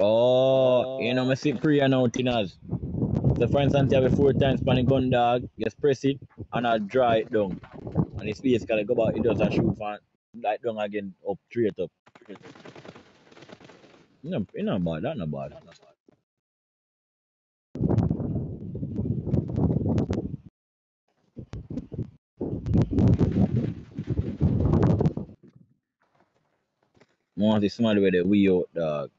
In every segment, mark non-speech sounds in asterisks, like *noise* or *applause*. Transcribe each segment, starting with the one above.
Oh, you know, I see prayer now, Tinas. So for instance, you have a four times pan gun dog, just press it and I draw it down. And the space can go back, it does a shoot fan like down again up, straight up. You know, you know bad, that not bad. Want to smell where the wee out dog.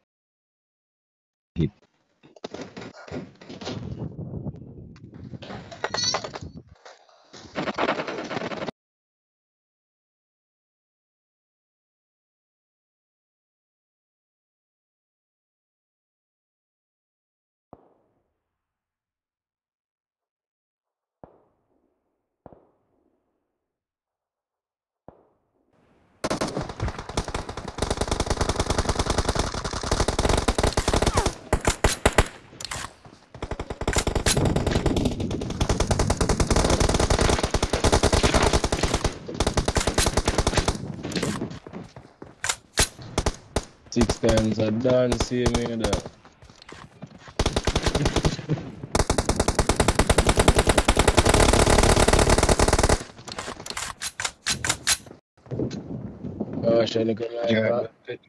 Times I done, see me that. Gosh, I look like Yeah. that.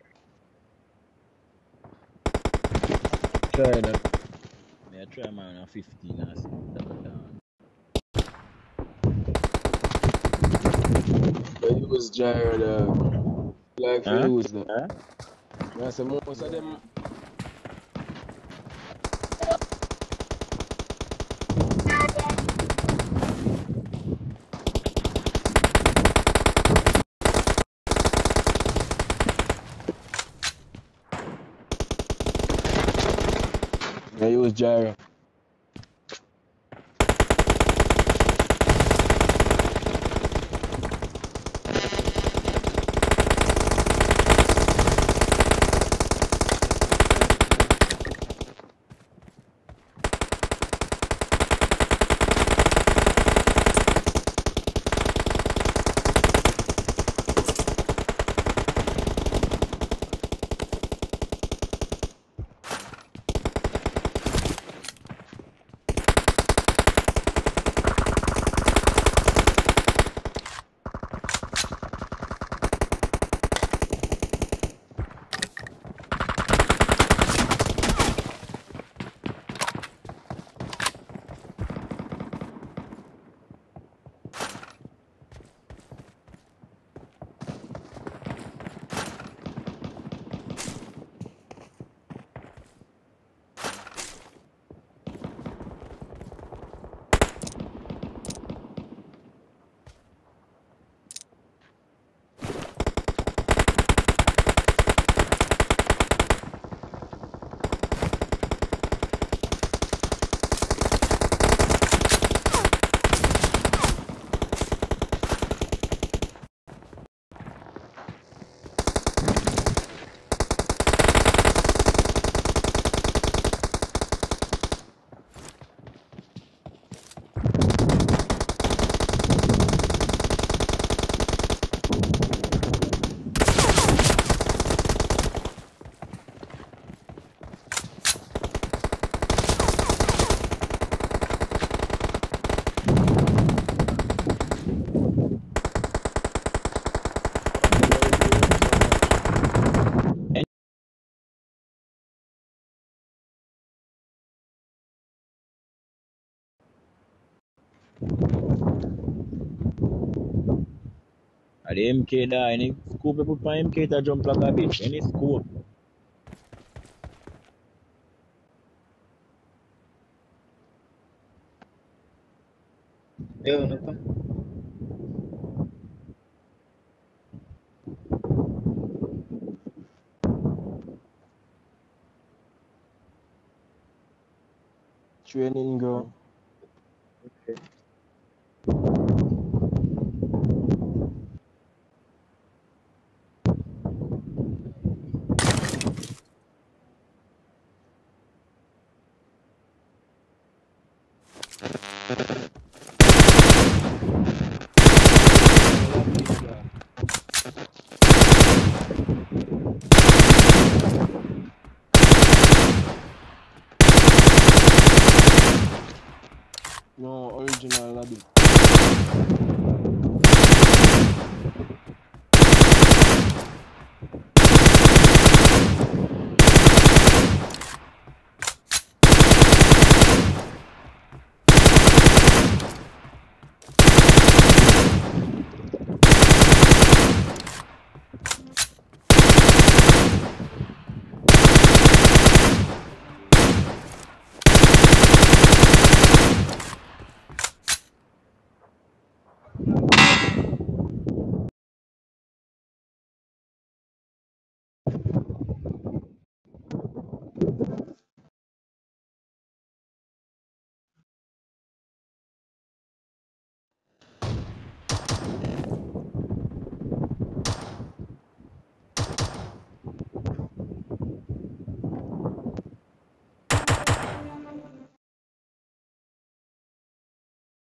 Try that. May I try mine on 15 and see that down. But it was gyro dog. Like Huh? you use that. Huh? I said most of them I use gyro. At MK da, any scope you put my MK to jump like a bitch. Any scope. Yo, napa?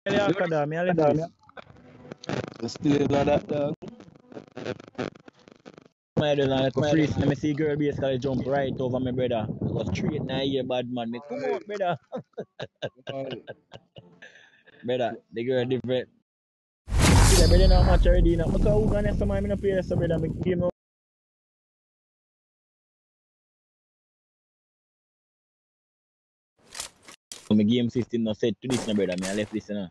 Yeah, kada, me a left this. You still in that dog? My brother like a freeze. Let me see girl basically jump right over my brother. I go straight in the ear, bad man. Me come out, brother. *laughs* brother, the girl different. See the brother not much already now. Because who gonna some me no play so brother me game now. So my game system not set to this brother. Me I left this now.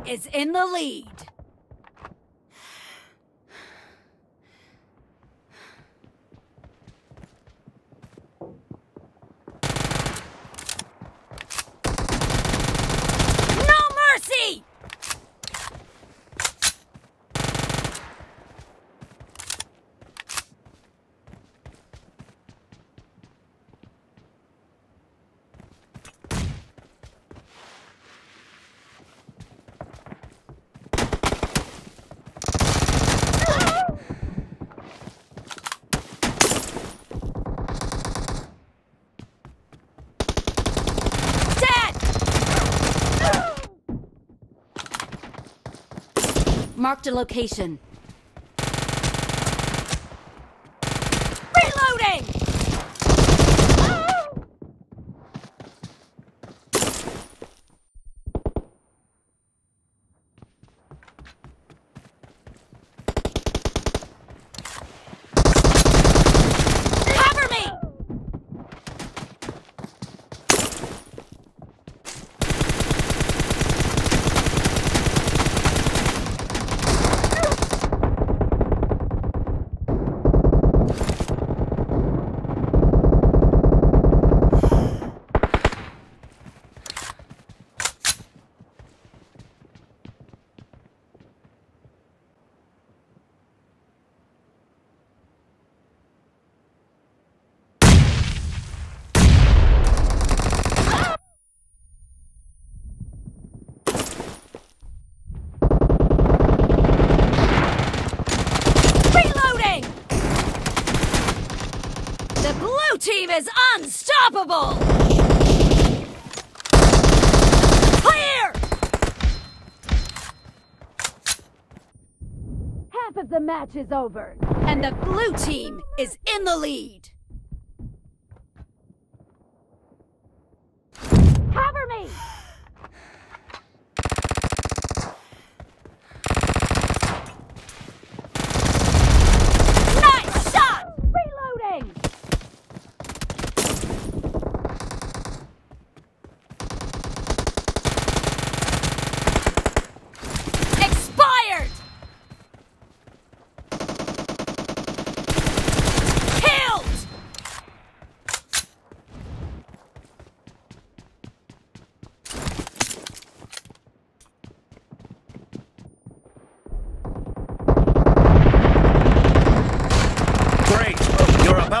is in the lead. No mercy! Dead! Marked a location. Reloading! team is unstoppable! Clear! Half of the match is over, and the blue team is in the lead. Cover me! Nice shot! Reloading! Expired! Killed! Great! You're about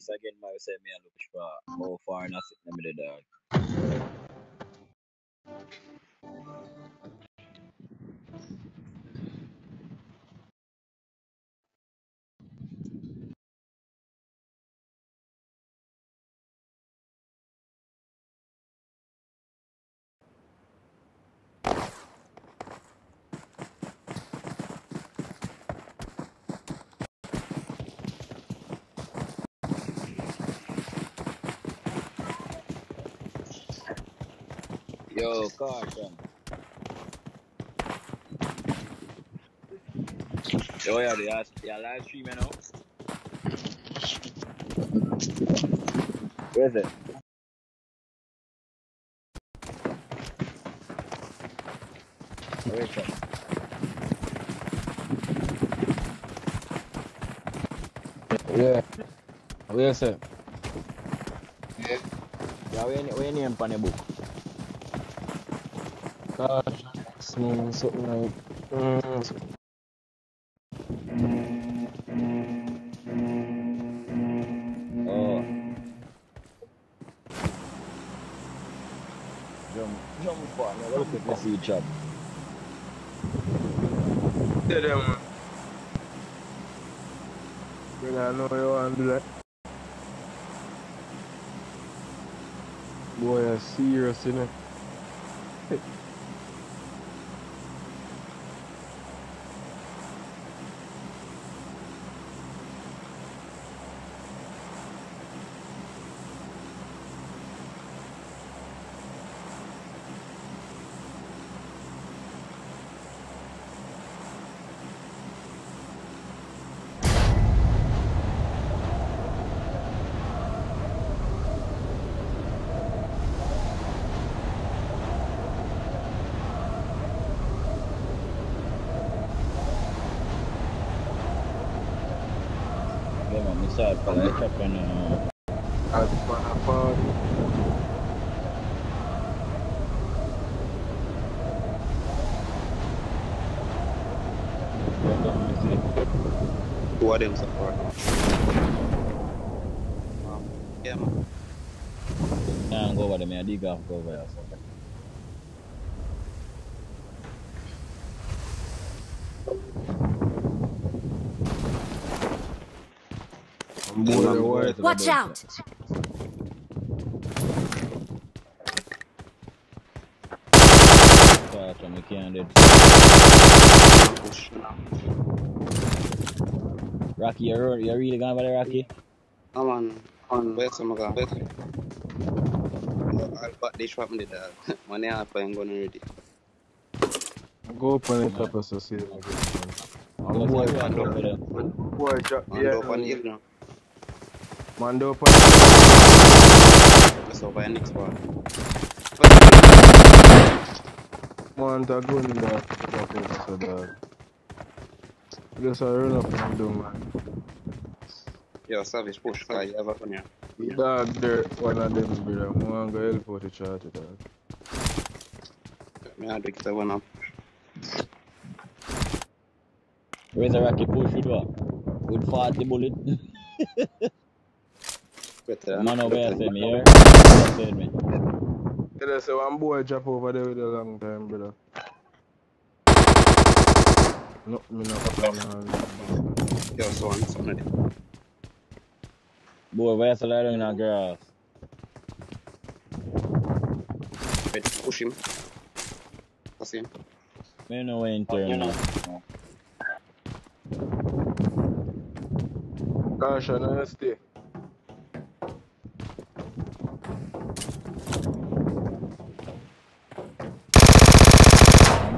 this again, my say me and look for how oh, far and I sit. Yo, caution. Yo, yeah, the last, yeah, live stream, you know. Where is it? Where is it? Yeah. What you say? Yeah, where, where your name on the book? Gosh, smooth, something like. Mm, Oh. Jump, jump at this each other. Yeah, them, man. I know you want to do that. Boy, you're serious, you know. Yeah, man, I saw it for like up and uh, At my party. Yeah, come and see. Two of them support. Yeah, man. Nah, go over there, man. I dig off, go over there. So. Boy. Watch out! Start from the candid. Push. Rocky, you're, you're really gone by there, Rocky? Come on. On where's some guy? I'll back this from the dog. Money half I'm gonna ready. Go up on the top of the ceiling again, man. Plus, And boy, I want to over there. boy drop Man, yeah, up on the hill now. Man, do up on That's over the next one. Man, to go in there. Drop it, so dog. Just a run up and down, man. Yo, Savage, push. Guy, you have a on here. Dog, there, one of them, brother. I want to go help out the charge, dog. Me I'll take the one up. Where's the rocket push with what? With 40 bullet. Better. Man over here better. say me here. Said me. Tell us, one boy drop over there with a long time, brother. No, me not plan on Yo, so on, something like. Boy, where's the light in the grass? Wait, push him. That's him. Me know where in turn now. Caution, I stay.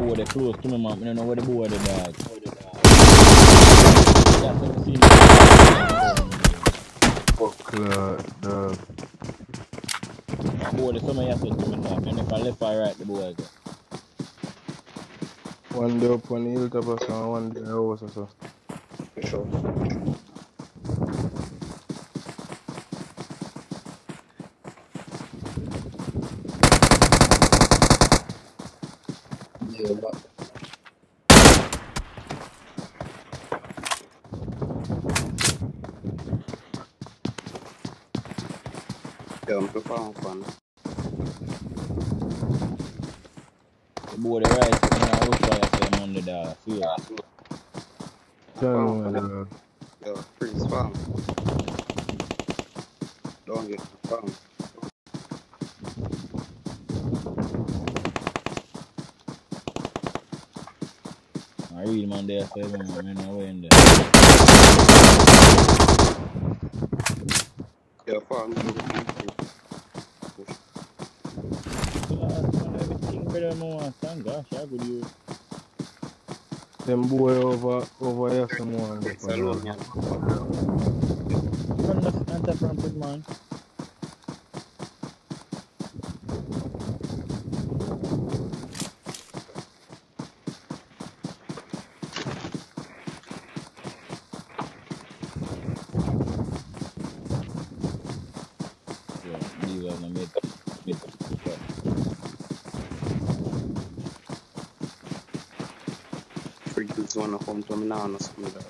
Boy, they close to me, man. Me don't know where the boy the dog. That's what I see. Fuck, lord, dog. Boy, the summer you said to me, dog. And if I left or right, the boy go. One day up on the hilltop or something, one day house or so. For sure. Yo, I'm too far off one. The boy the right in the house fire say on the uh, dog. Fear. tell me, dog. Uh, Yo, freeze farm. Don't get farm. I read man there say man, me know where in there. Yo, farm. Last man, everything better man. Thank gosh, I could use. Them boy over, over here someone. It's alone, yeah. From the Santa Frankfurt man. Yeah, these are the mid, mid, yeah. Freaking zone of home to me now, no school dog.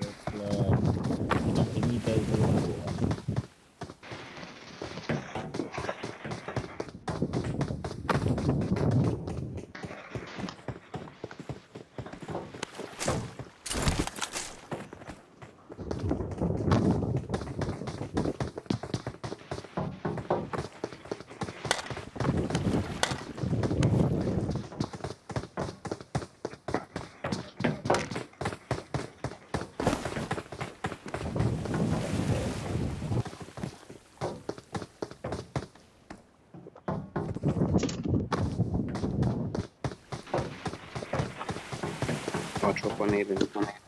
Yes, Lord. Nothing he does is wrong. Watch up on even.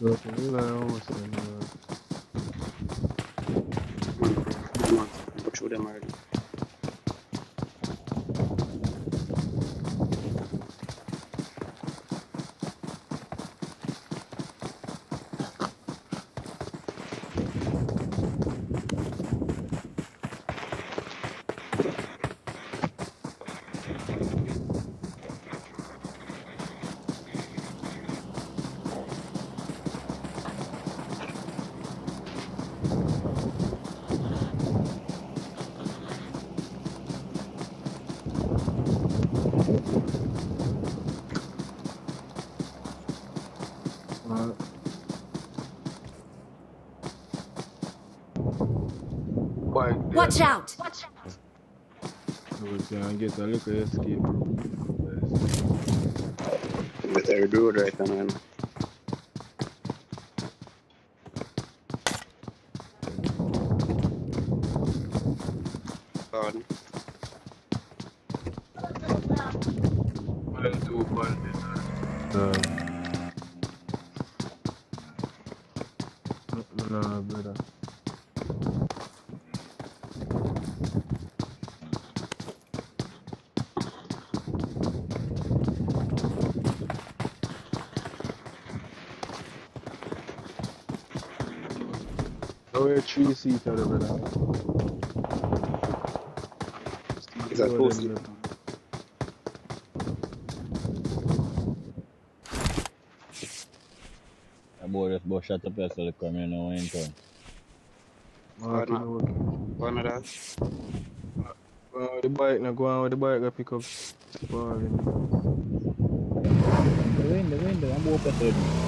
Go through them already. uh, bike there. Watch out! So we can get a little escape. But they're doing right now, man. Pardon. One, two, one, uh, no, no, brother. So we're three seater, brother. Is that Two of four them seater? left. That boy just bust shot up yourself come in town. Martin, Pardon? One of that. Go on with the bike now, go on with the bike, go pick up Marvin. The window, the window, I'm open to it.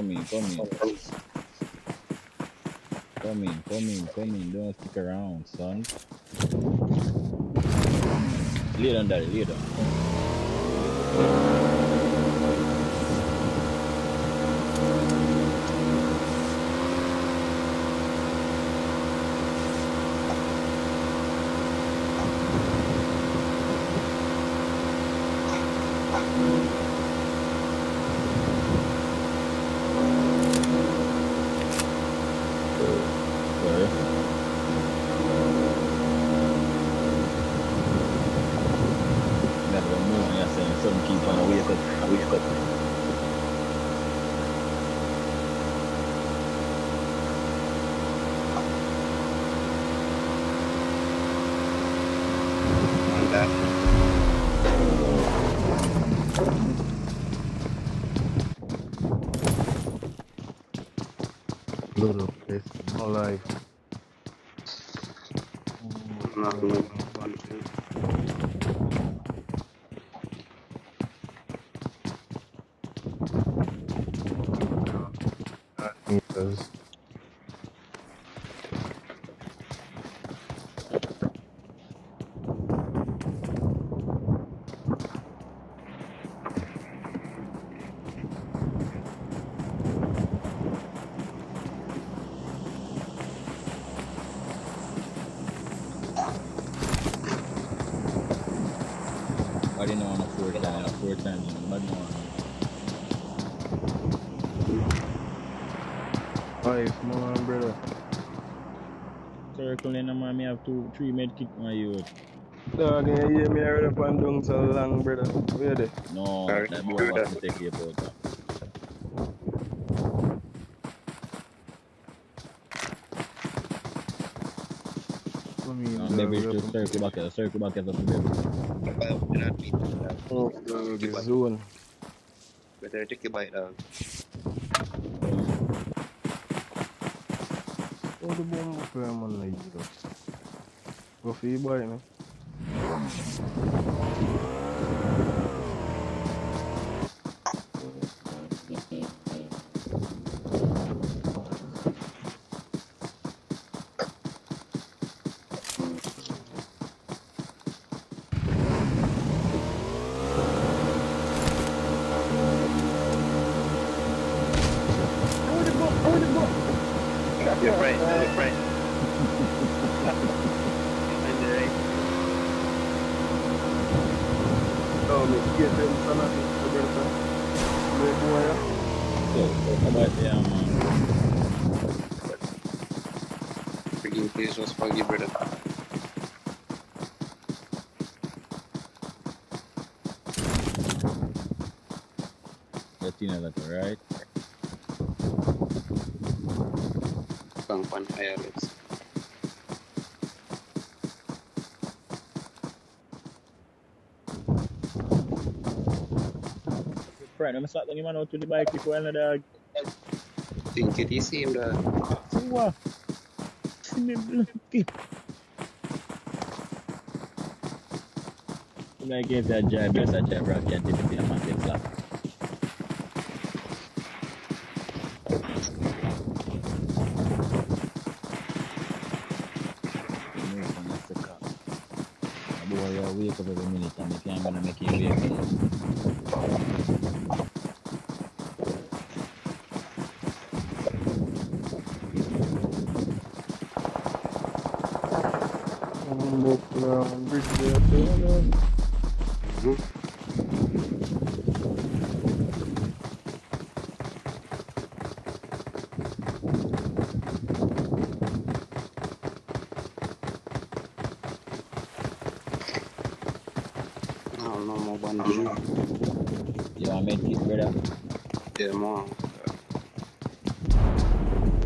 Come in, come in. Come in, come in. Don't stick around, son. Lay down, daddy, lay down. Sorry. Never move when you're saying something keep on wake up, wake up. On that. Load up this. alive. Knock him out. Meters. I didn't know on a four times, four times, but no. Five, man, brother. Circle in, man, me have two, three med kit, my youth. Dog, you hear me already up and down so long, brother. Where they? No, Sorry. that boy was to take you about baby, just circle back, here, circle back, here, baby. Oh, the zone. Better take a bite, dog. Oh, the bomb up here, man, like. Go for your boy, man. Pang pan Friend, I'm start talking man out to the bike before another dog. Think it is him, dog. So what? See me bloody. Like if that jive, that's a jive rock, can't take it You want me to keep brother? Yeah, more.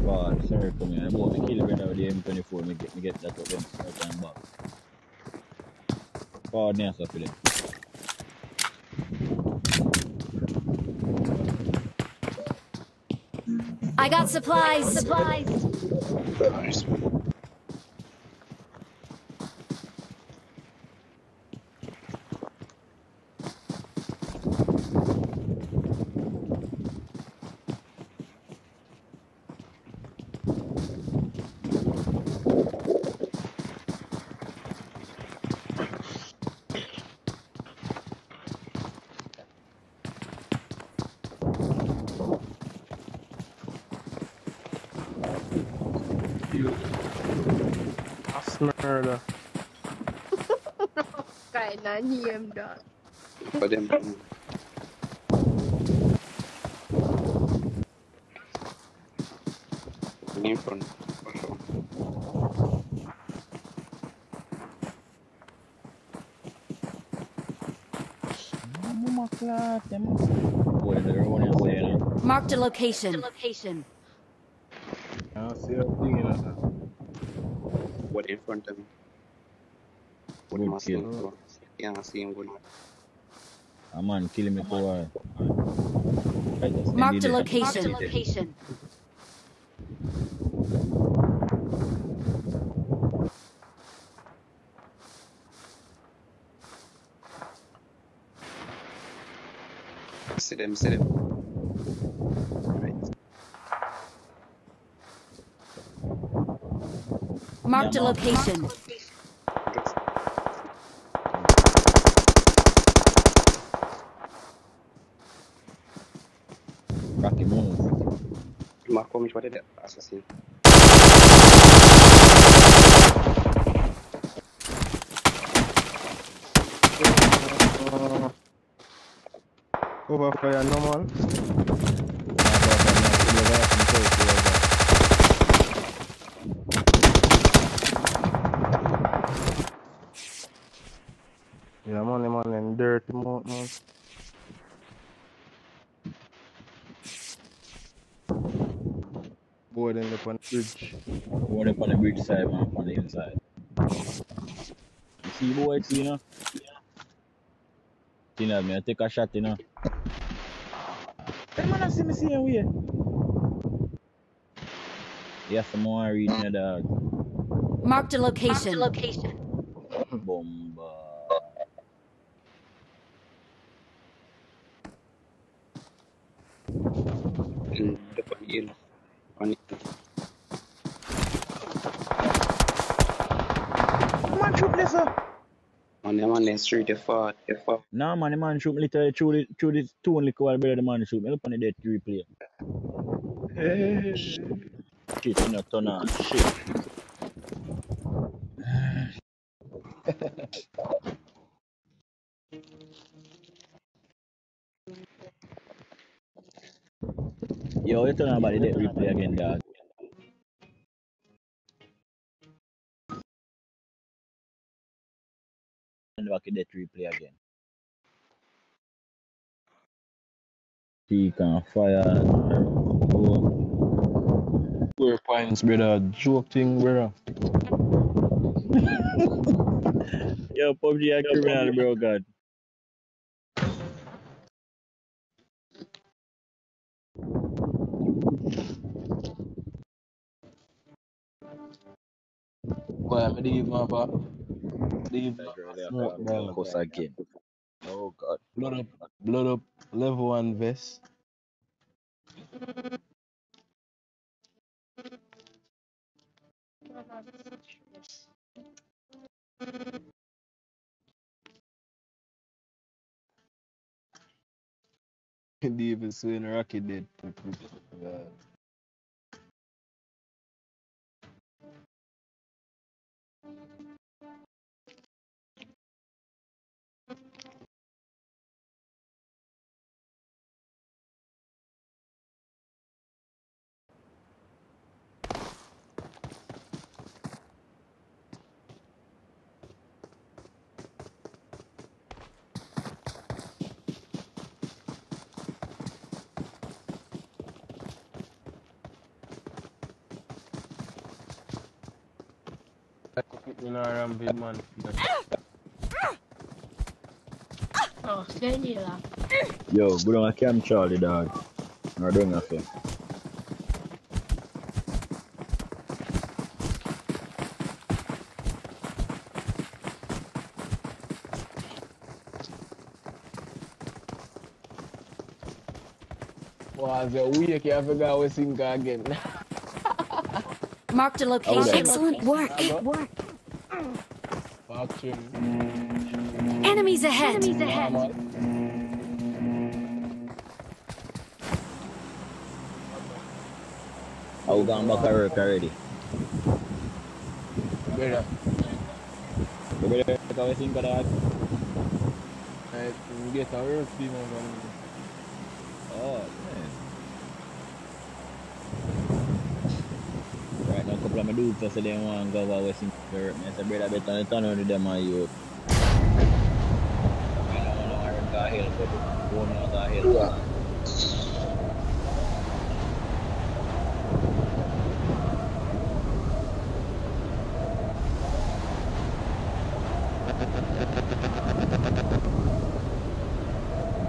God, sorry, come here. I bought me kill brother with the M24. Me get, me get that oh, up them right and back. God, nice up with them. I got supplies. Supplies. Nice. Murder. Cái nó nhiệm đó. For them. In front, for sure. Mama clock, them. Boy, the girl one is saying, Marked a location. Location. I see a thing in it. What in front of me? What Good must kill. be? I quedan así envueltas. I'm on killing me for a while. Mark the location. Mark the location. Sit him, sit him. Mark the location. Mark como what did assassin. Uh, cover fire, no man. Yeah, them man, dirty mouth, man. Boy, them up on the bridge. One up on the bridge side, one up on the inside. You see boy, see, you know? Tina, me I take a shot, you know? Hey man, I see me see you here. Yes, I'm more reading the dog. Marked a location. Bomba. And the on hill. On it. Man, shoot this up. On them on the street, they fought, they fought. Nah, man, the man shoot me literally through the, through the two only while better the man shoot me. Look on the dead replay. Shit, you know, turn on. Shit. *laughs* Yo, you turn on about the dead replay again, dog. And back the dead replay again. Peak and fire. Oh. Four points, brother. Joke thing, brother. *laughs* Yo, PUBG a criminal, bro, God. Boy, I'm leave, man, but leave. Smoke, Of course, again. Oh, God. Blood up, blood up, level one vest. *laughs* Didn't even swing Rocky did. You know, I'm big man. Oh, send you lah. Yo, go down a Camp Charlie, dog. Or doing nothing. Was a week, you forgot we sing again. *laughs* Marked a location. Excellent work. Work. Action. Enemies ahead. I oh, we gone back to work already. Brother, You better take away think of that. I we get a work team over there. Oh, man. Right now, a couple of my dudes just say they want to go over West Europe. I said, brother, better turn on to them and you. I don't want to iron car hill, but go on car hill.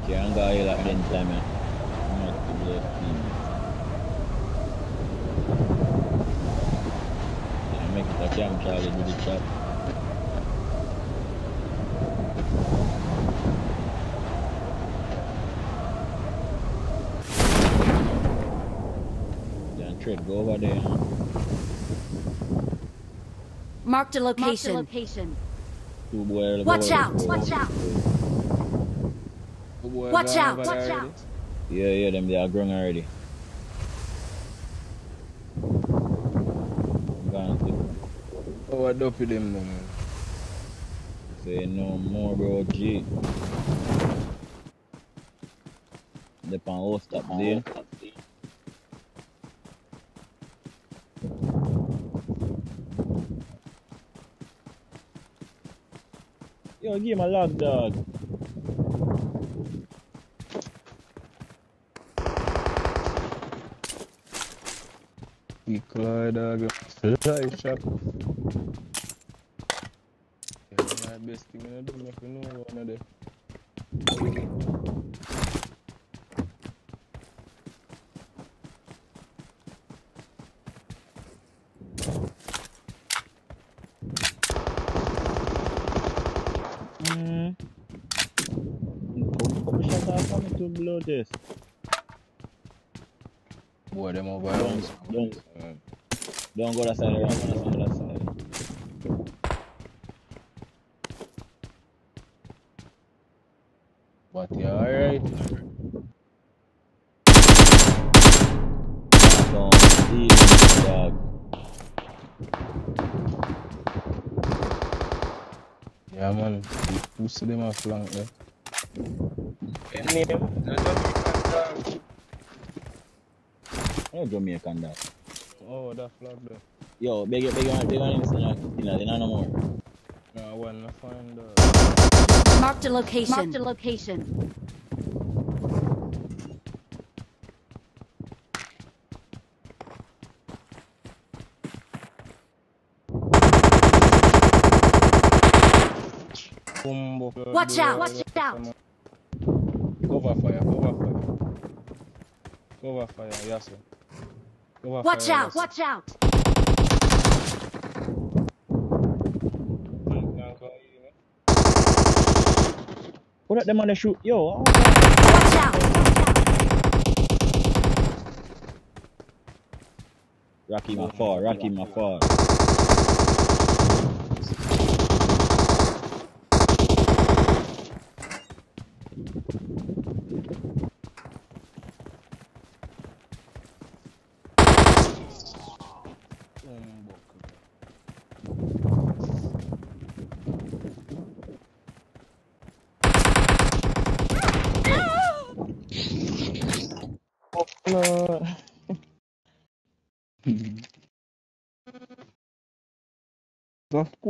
Can't go hill at the time, yeah. Not to be a team. Yeah, make it a camp, Charlie, do the chop. tread. Go over there. Marked a location. location. Two boy. Watch out, there. watch out. Watch out, watch there out. Yeah, yeah, them they are growing already. Gone to Oh, what up with them man? say no more, bro. G. The pan all stop there. Yo, give him a lock, dog. Clyde, dog. Fly shot. Yeah, my best thing I do, make you know one of them. Mm. Couple shots are blow this. Boy, them over Don't, don't, don't go that side, don't go that side. But yeah, alright. Don't easy, dog. Yeah, man. We pussy them a flank there. Oh, Jamaican dog. Oh, that flag there. Yo, beg it, beg it, beg it, beg it, no more. Nah, one to find uh, Marked a location. Marked a location. Watch out, watch out. Cover fire, cover fire. Cover fire, yes sir. Cover Watch fire, out, yes, watch out. sir. Can't go? What at them on the shoot? Yo, Watch out. Rocky my far, Rocky my far.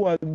Squad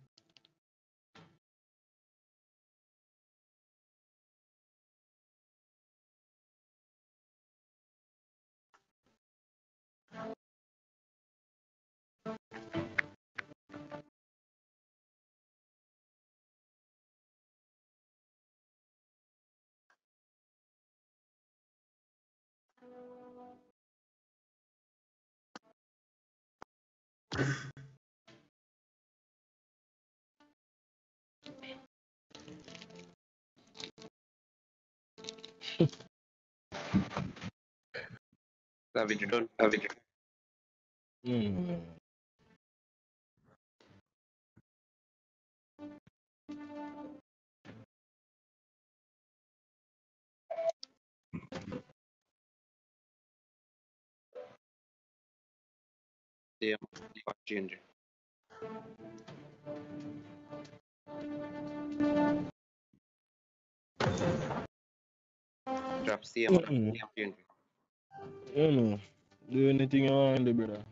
Savage, you don't mm. Yeah, change. Drop same change. You know, do anything you want, the brother.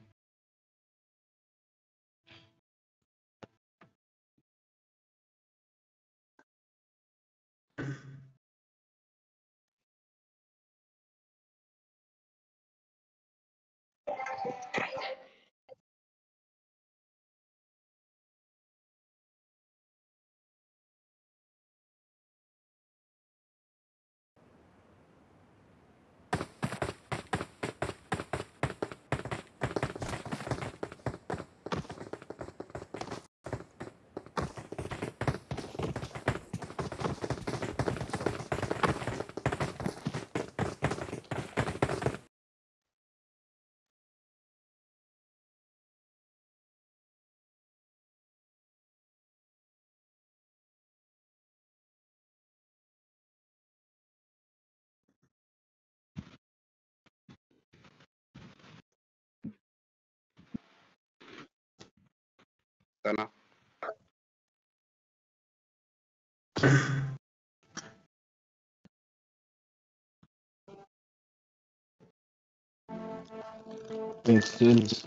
Makes sense.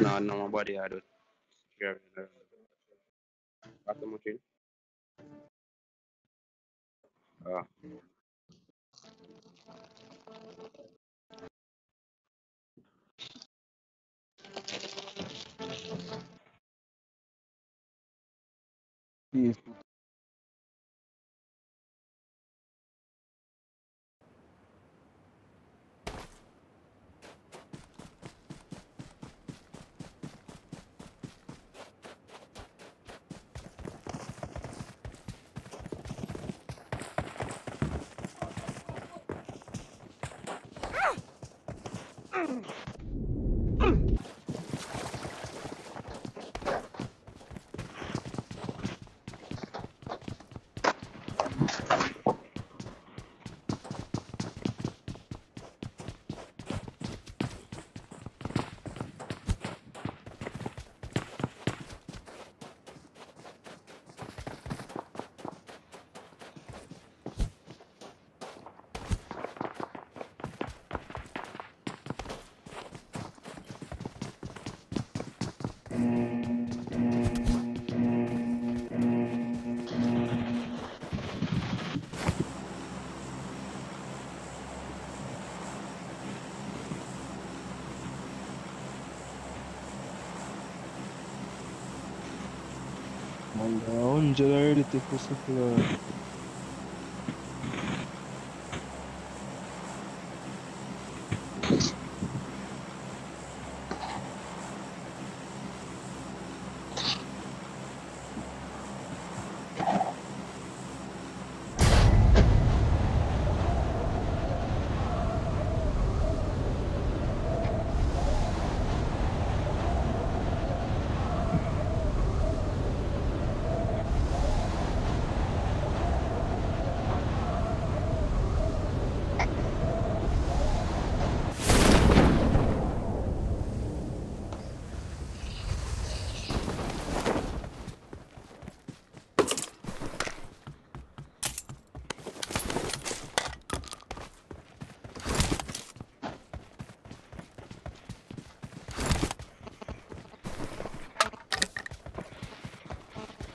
No, no, my body I do. Driving around. Uh, After machine. Ah. Yes. A hundred already take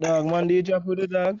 Dog, man, did you with the dog?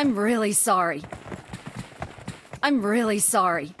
I'm really sorry. I'm really sorry.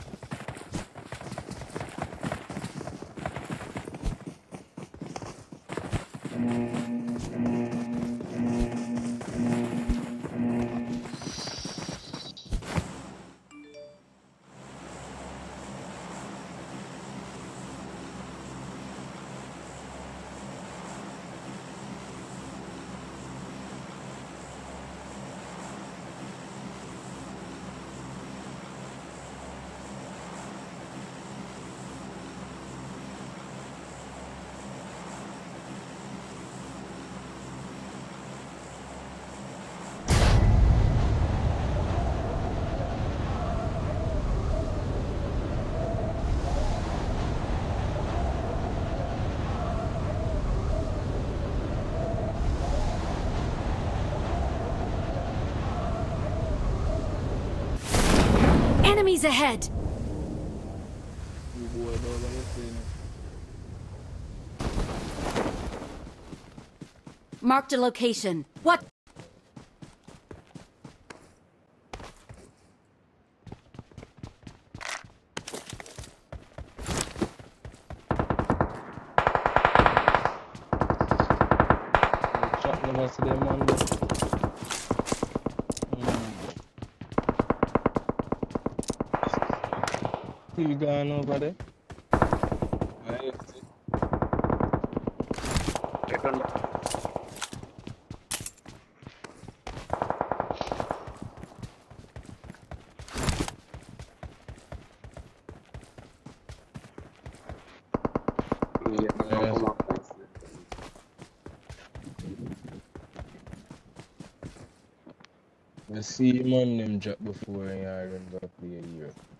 Enemies ahead! Marked a location. What? Shot never see them man. there. Mm. Still gone over there. I see. Check on Yeah, Yes. come up. I see man them drop before and I run go play here. See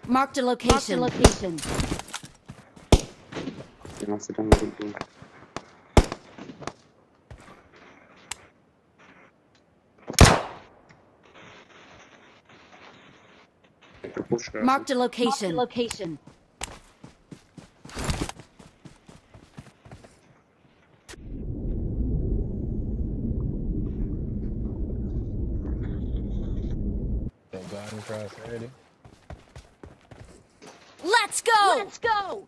Marked a Marked a location. location. You know, sit down, good boy. The. Marked a Marked a location. location. They gone across already. Let's go! Let's go.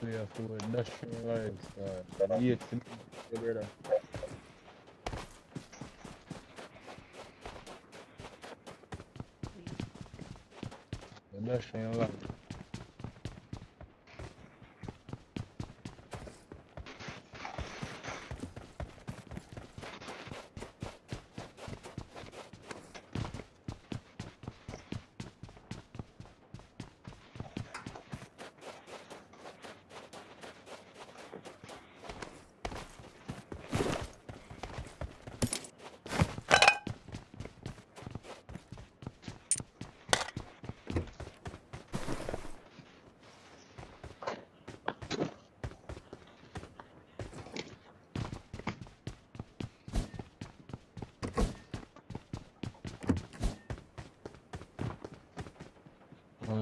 Supplies. play a fool. Dash your lives. Uh, yet to me,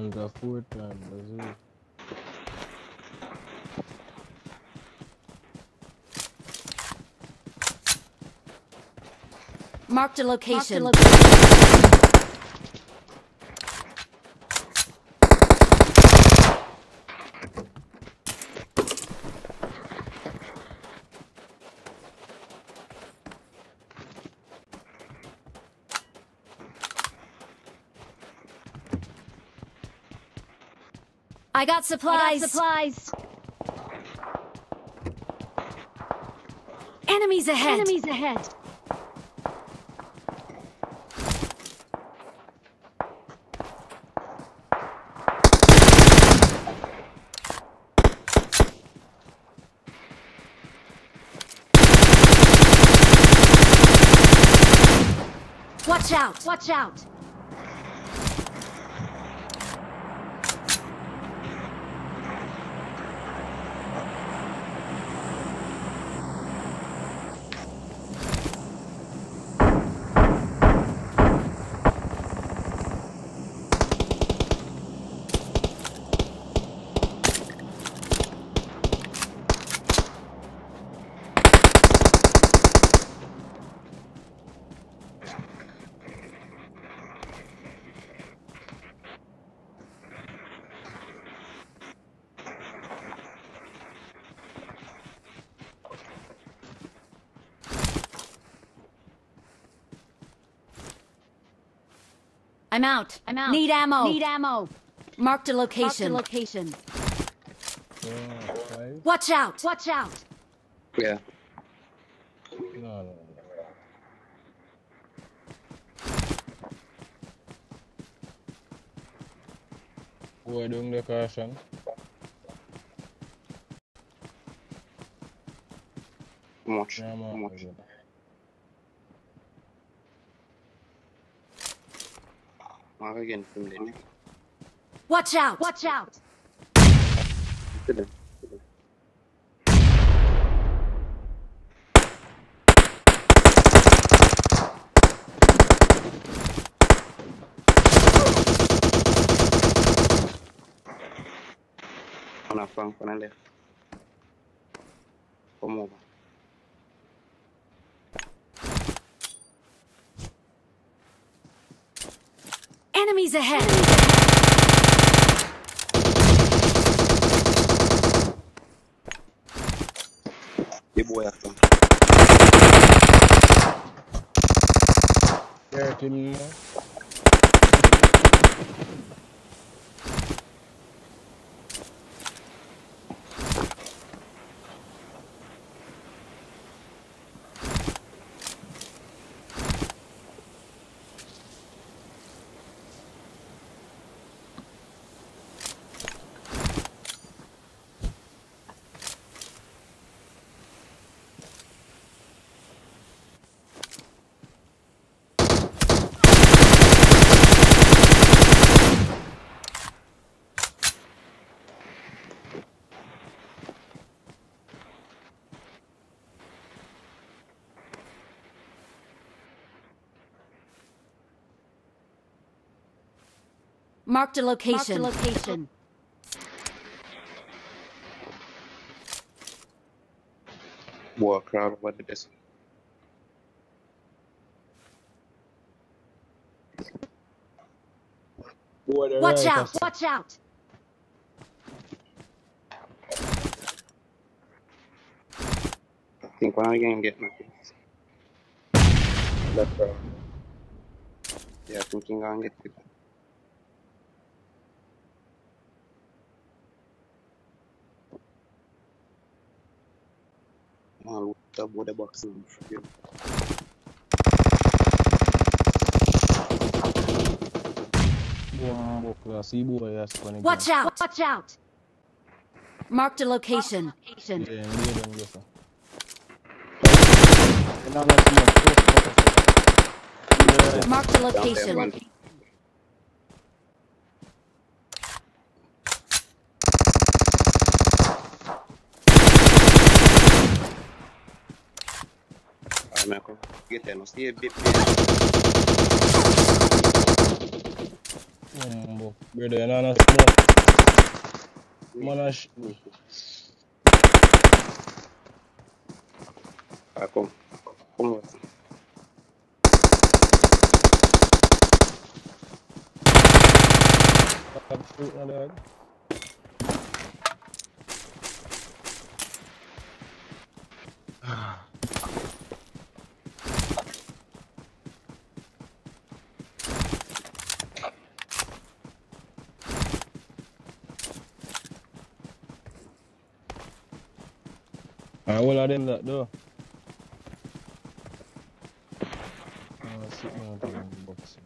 brother. The dash your life. And the fourth time, that's it. Marked a location. I got supplies. supplies. Enemies ahead. Enemies ahead. Watch out! Watch out! I'm out. I'm out. Need ammo. Need ammo. Marked a location. Marked a location. Yeah. Watch out. Watch out. Yeah. No, no, no. Boy, doing the caution. Much. Yeah, man. Much. Mark again from the Watch out. Watch out. Good. On a front, on a left. Come over. Enemies ahead. The boy after. Thirty more. Marked a location. Marked a location. War crowd it is. Watch out! Watch out! I think when I can get my kids. Left. Yeah, I think I'm gonna get people. I'll look up what the box for you. Bombo class, he boy has funny. Watch out! Watch out! Marked a location. Yeah, me them go so. And I'm like, come on, close, close, Marked a Down there, location. One. Ah, me acuerdo. Get there, no see a bit. Bombo. Brother, you know, no smoke. Man, a sh- Ah, come. Come on. shoot my dog. Alright, what are them that do? Uh, sit down to them boxing.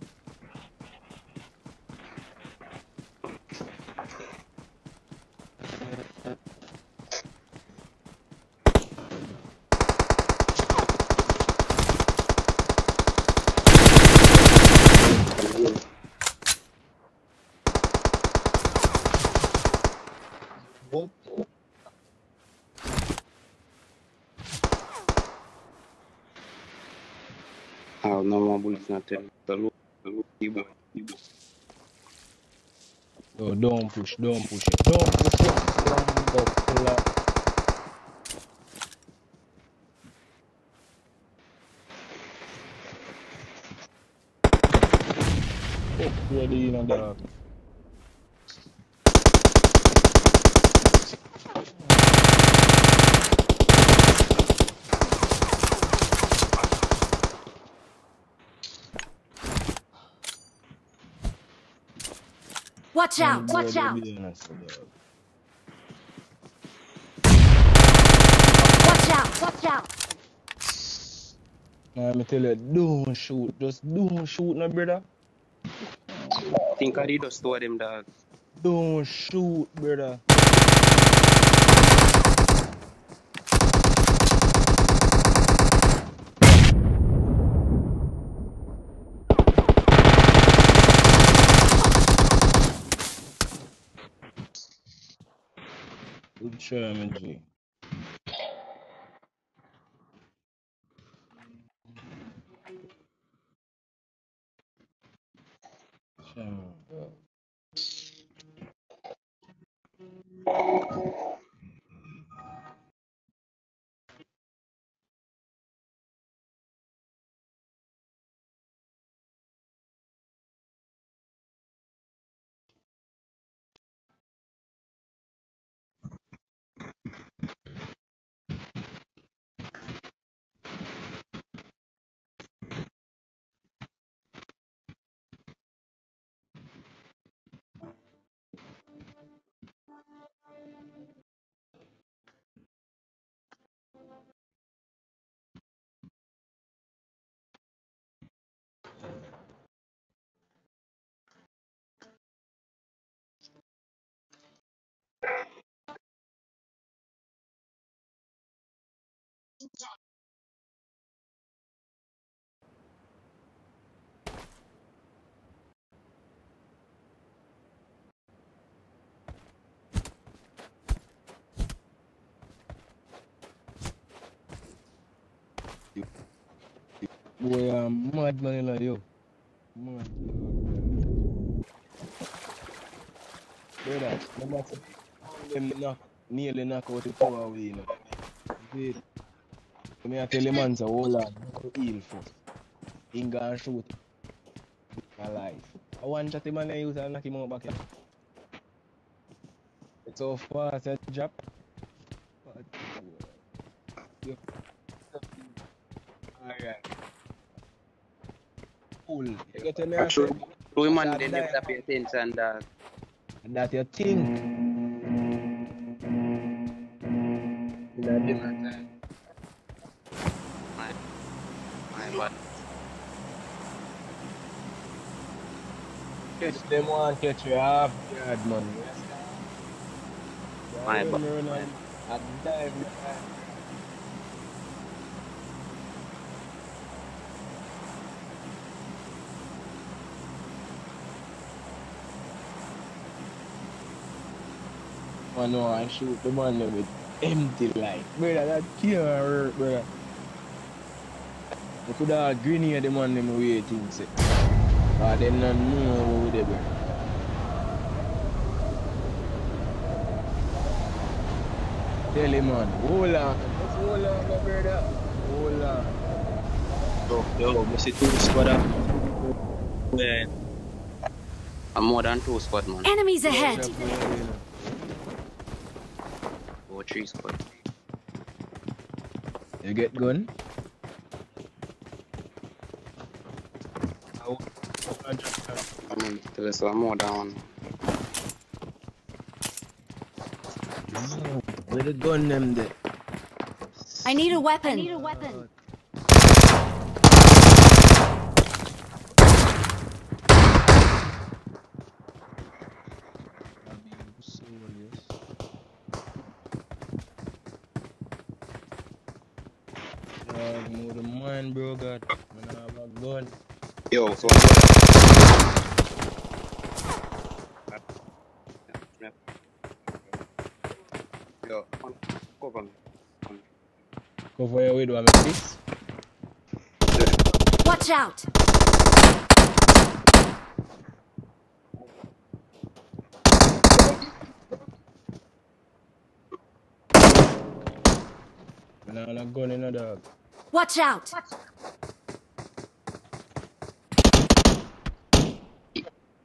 Ah, no more The the the the. No, don't push, don't push it. Don't push it. Go pull up. Oh, a dog. Watch out! Boy, Watch out! be honest, dog. Watch out! Watch out! Now, let me tell you, don't shoot. Just don't shoot, no brother. Think I did just store them dog. Don't shoot, brother. Try, G. Boy, um, I'm mad man, you know, yo. Mad. Brother, no matter them nearly knock out the power away, you know. Me I tell the man, so hold on, go heal first. He shoot. Alive. I want chat him and I use and knock him out back here. It's so fast, that drop. Bad boy. Yo. Alright. Cool. You get to me? I'm sure. That they never pay attention, dog. And that your thing. In a dinner time. My, my bad. Catch them one, catch you half yard, man. My Yeah, bad. run and- and dive. Man, no, I shoot the man with empty light. Brother, that can't hurt, brother. You could have grenade the man them waiting, say. But them not know who they brother. Tell him, man. Hold on. Just hold on, my brother. Hold on. Yo, yo, I see two squad up. Yeah. I'm more than two squad, man. Enemies ahead! Or three squad. You get gun? I mean, tell us I'm more than one. Where the gun them there? I need a weapon. I need a weapon. Yeah, you know the man, bro, God. Man, I have a gun. Yo, so Yo, on, cover me. On. Cover your window, I make this. Watch out! Man, I have a gun in a dog. Watch out!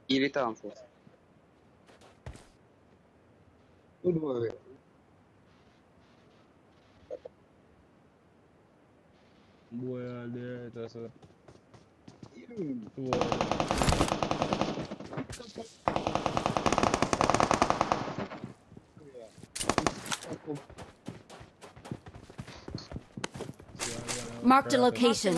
Heal it on first. Good boy. Boy, all there, that's a. Boy. Marked a location.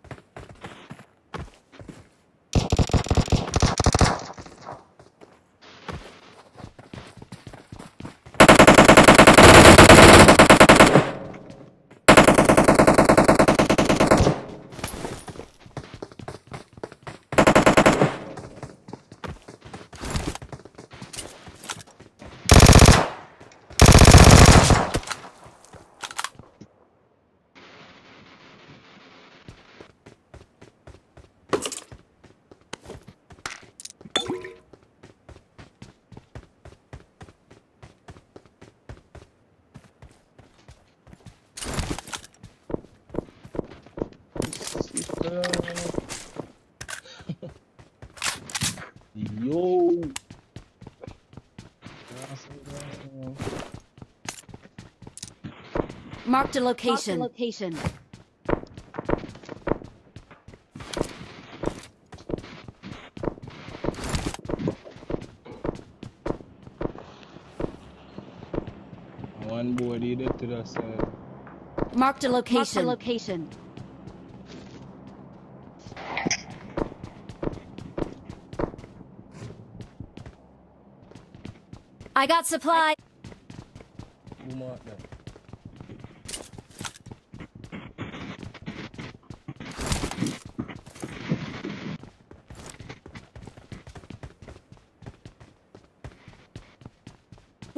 Marked a location. location. One boy did it to the side. Marked a location. location. I got supply. Who marked that?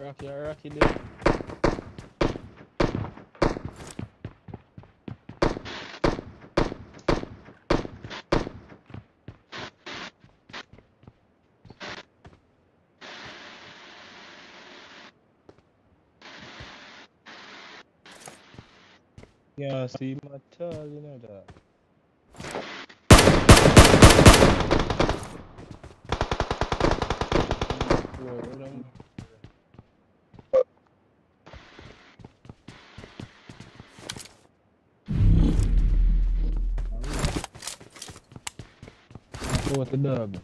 Rocky, Rocky there. Yeah, see my tall, you know that. Boy, what am- What the dog?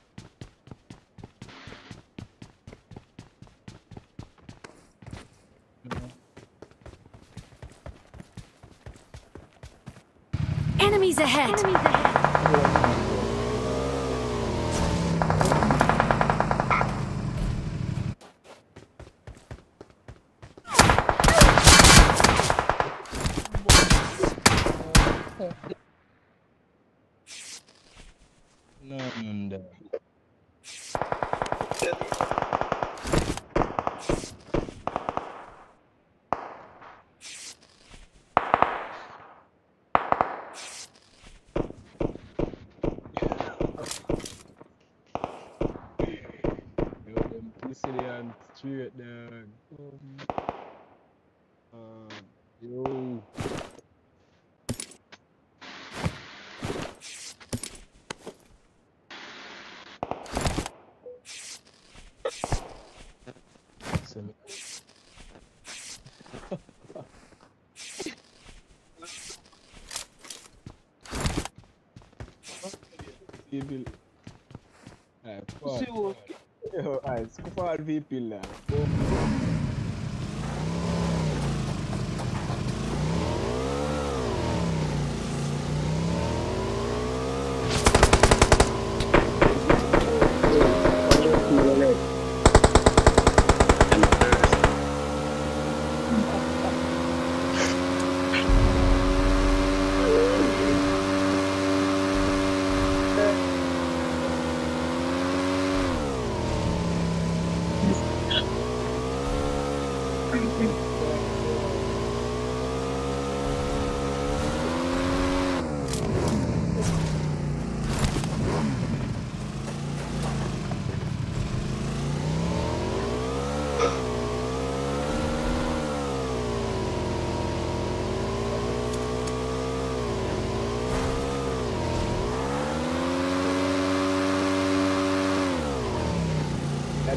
Enemies ahead! No, no, no. Yo, them pussy they and straight dog. Um, um, yo. Listen. People. Alright, forward. Yo, alright, so forward people now.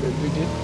The Bridget.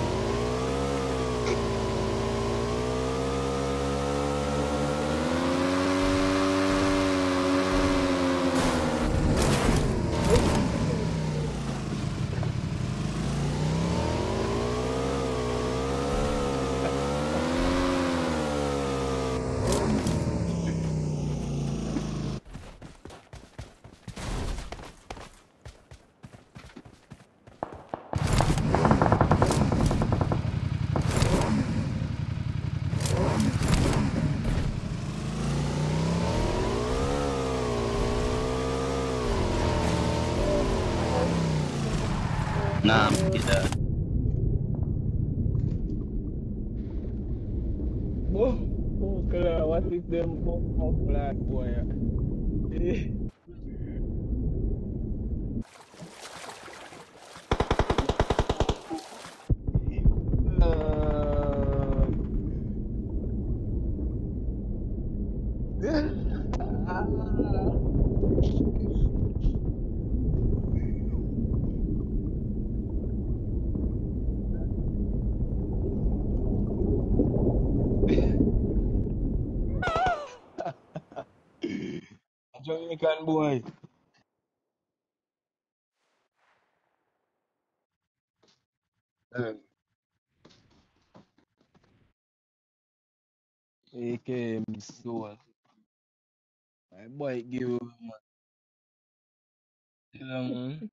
Get that. Oh, oh, God, what is them oh, black boy? Eh. Boy. AKM soul. My boy give you man. Man.